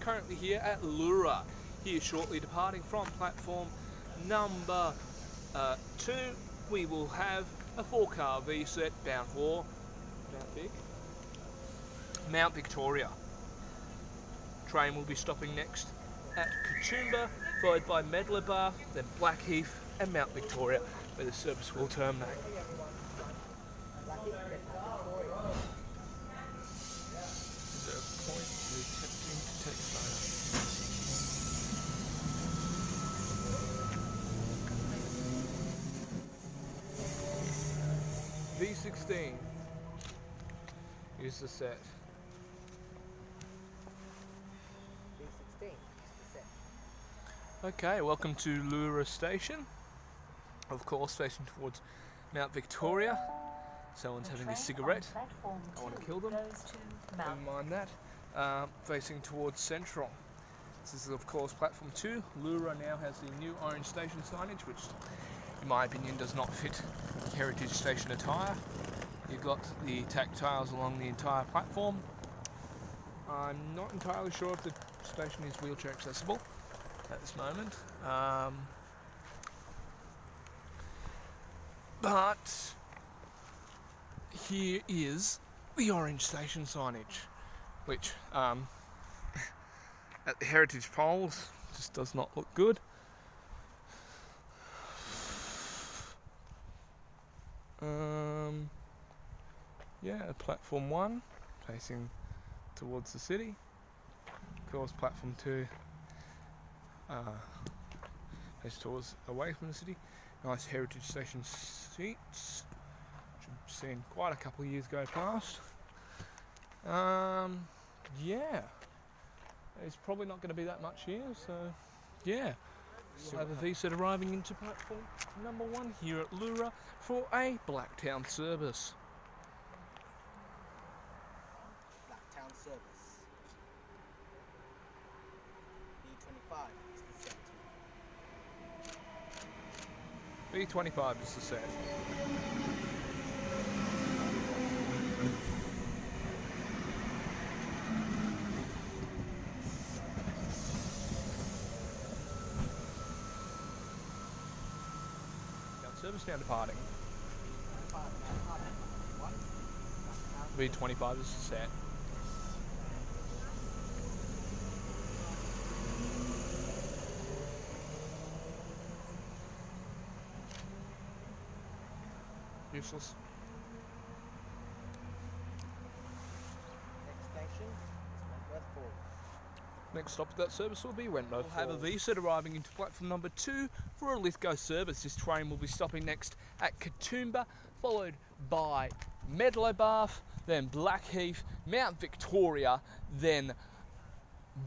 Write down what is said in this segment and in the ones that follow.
Currently here at Leura. Here shortly departing from platform number uh, two, we will have a four car V set bound for Mount Vic. Mount Victoria. Train will be stopping next at Katoomba, followed by Medlow then Blackheath and Mount Victoria, where the service will terminate. Is there a point to attempting to take photo? V16 is the set. V16 is the set. Okay, welcome to Leura Station. Of course, facing towards Mount Victoria. Someone's having a cigarette. I want to kill them. Never mind that. Um, facing towards Central. This is, of course, platform two. Leura now has the new orange station signage, which, in my opinion, does not fit heritage station attire. You've got the tactiles along the entire platform. I'm not entirely sure if the station is wheelchair accessible at this moment. Um, but here is the orange station signage, which um, at the heritage poles just does not look good. Um, yeah, platform one facing towards the city. Of course, platform two uh, faces towards away from the city. Nice heritage station seats, which I've seen quite a couple of years go past. Um, yeah, it's probably not going to be that much here, so yeah. We'll have a V set arriving into platform number one here at Leura for a Blacktown service. Blacktown service. V25 is the set. V25 is the set. Service now departing. V25 is the set. Useless. Next station is. Next stop of that service will be Wentworth. We'll have a V set arriving into platform number two for a Lithgow service. This train will be stopping next at Katoomba, followed by Medlow Bath, then Blackheath, Mount Victoria, then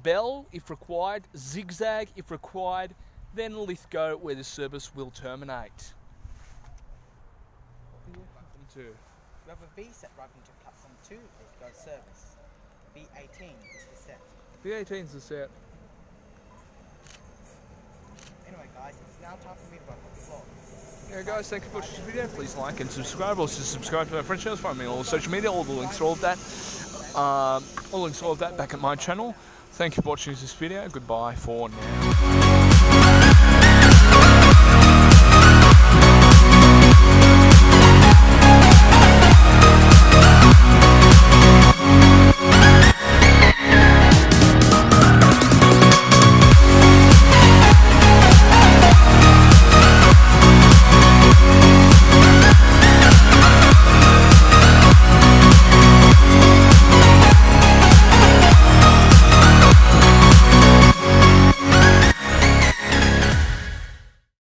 Bell if required, Zigzag if required, then Lithgow where the service will terminate. Platform two. We have a V set arriving to platform 2 Lithgow service. V18 is the set. V18 is the set. Anyway guys, it's now time for me to up the vlog. Yeah, guys, thank you for watching this video. Please like and subscribe. Also, subscribe to my friend channels. Find me on all social media. All the links for all of that. Um, all links for all of that back at my channel. Thank you for watching this video. Goodbye for now.